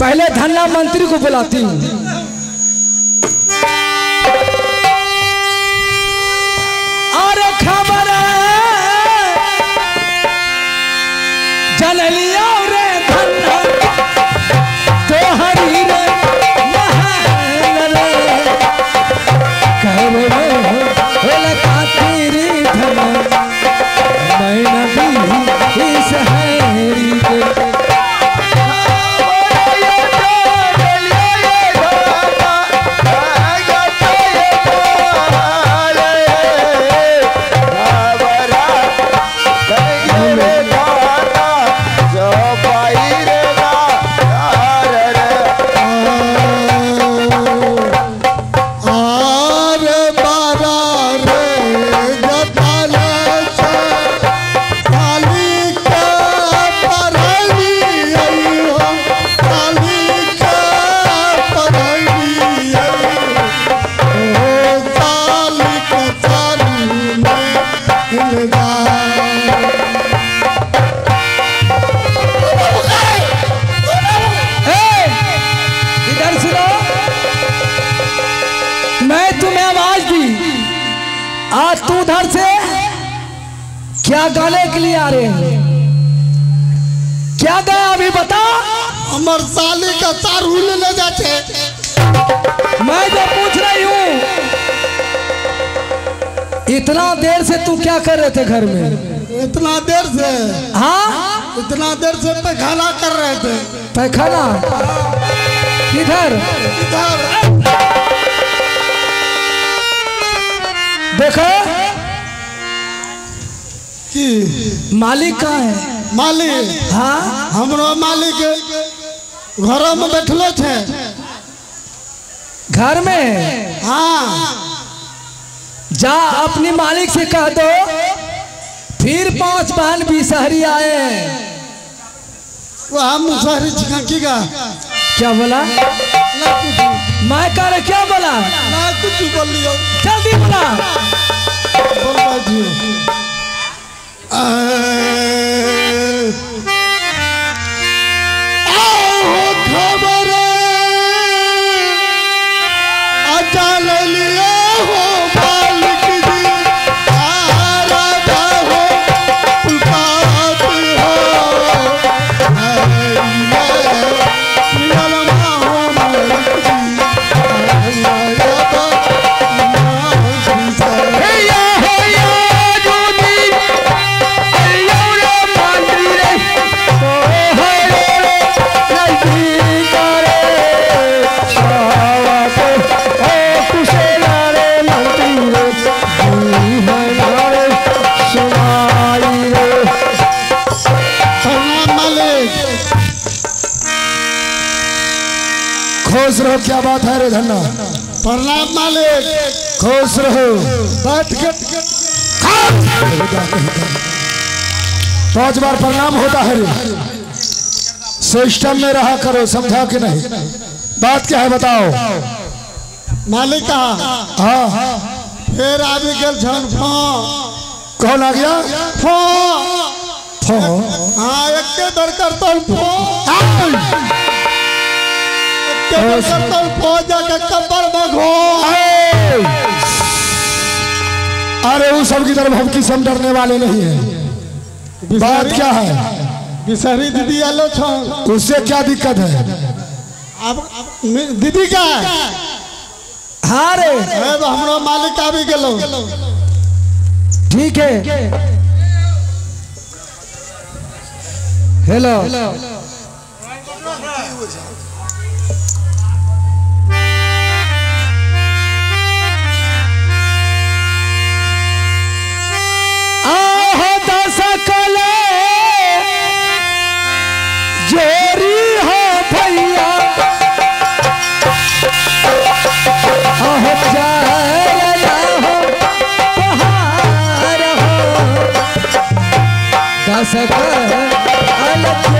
पहले धन्ना मंत्री को बुलाती हूँ। लिए आ रहे हैं। क्या गया अभी बता? हमर साली का चारू ले जाते। मैं जो पूछ रही हूँ इतना देर से तू क्या कर रहे थे घर में? इतना देर से? हाँ? इतना देर से पैखाना कर रहे थे। पैखाना? किधर? देखो। मालिक कहाँ है? मालिक। हाँ? हमरो मालिक घर में बैठलो छे। घर में? हाँ। जा अपनी मालिक से कह दो फिर पाँच बहन भी शहरी आए। हैं वह मुसहरी छिकी का क्या बोला? मैं कह रहे क्या बोला? ना कुछ बोल लियो जल्दी बोला। बोल बाजियो खुश रहो क्या बात है रे धन्ना? प्रणाम मालिक। खुश रहो। बैठ के पाँच बार प्रणाम होता है रे। सिस्टम में रहा करो समझा कि नहीं? बात क्या है बताओ? मालिक। कहा हाँ। फिर आबि गेल कौन आ गया? फ़ोन फ़ोन हाँ एके दर करतल फ़ोन में घो अरे उस सब की तरफ़ हम किसी हम डरने वाले नहीं है। बात क्या है? बिसहरी दीदी आलो छन उससे क्या दिक्कत है? अब दीदी का हाँ? रे। तो हमरो मालिक आबि गेलो। ठीक है। Hello Hello.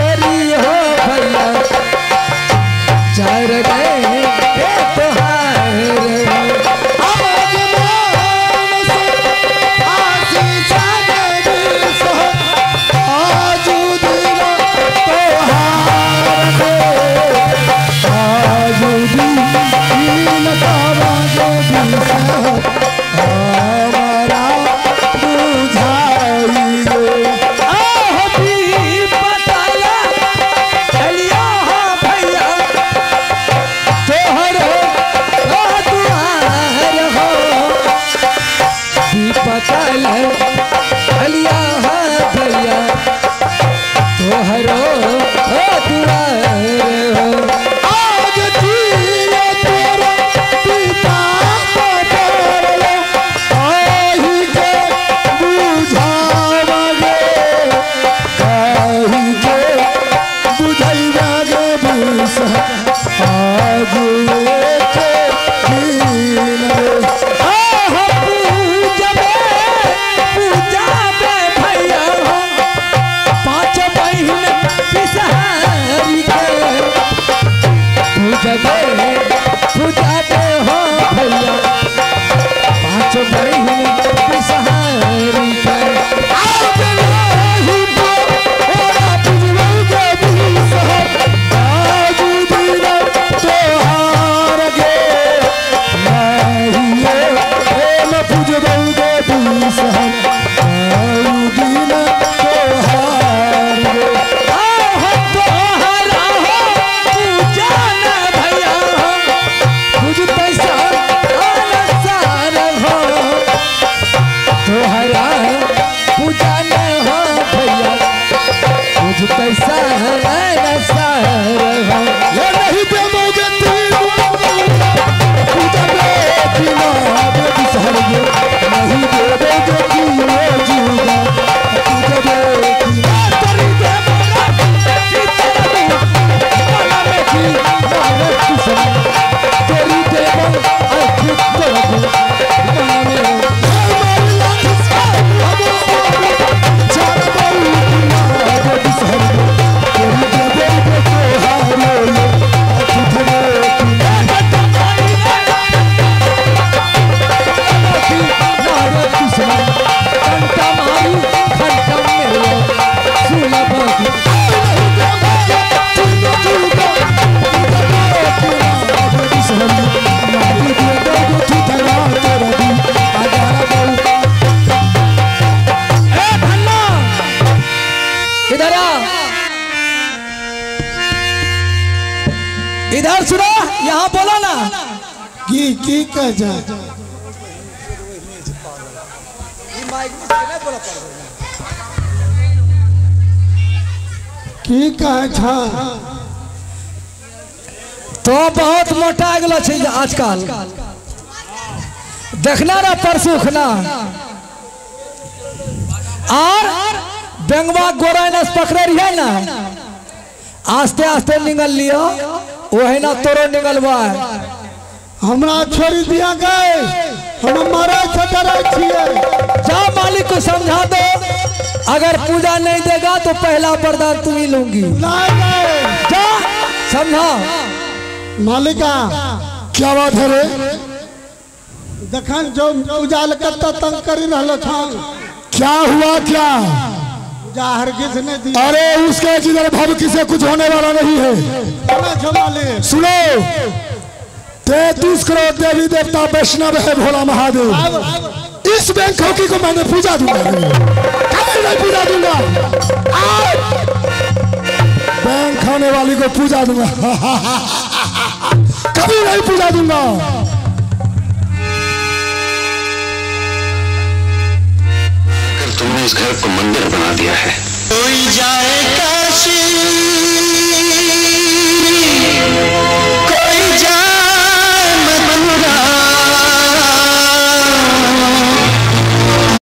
की की कह जा। की कहे छा तो बहुत मोटा गेलो आजकल। देखना ना परसुख ना और बेंगवा गोरैन से पकड़े रहिए ना। आस्ते आस्ते निगल लियो, वही ना तोरो निगलवा हमरा छोड़ी दिया गए हम मरे से छिए जा मालिक को समझा दो। अगर पूजा नहीं देगा तो पहला वरदान तुम ही लूँगी। जा समझा। मालिका क्या बात है रे? देखन जो उजाल कत्ता तंग करी क्या हुआ क्या? अरे उसके जिधर भव से कुछ होने वाला नहीं है। सुनो। तैतीस करोड़ देवी देवता वैष्णव है भोला महादेव। इस बैंक हॉकी को मैंने पूजा दूँगा। नहीं पूजा दूँगा। बैंक खाने वाली को पूजा दूँगा। कभी नहीं पूजा दूँगा। तुमने इस घर को मंदिर बना दिया है।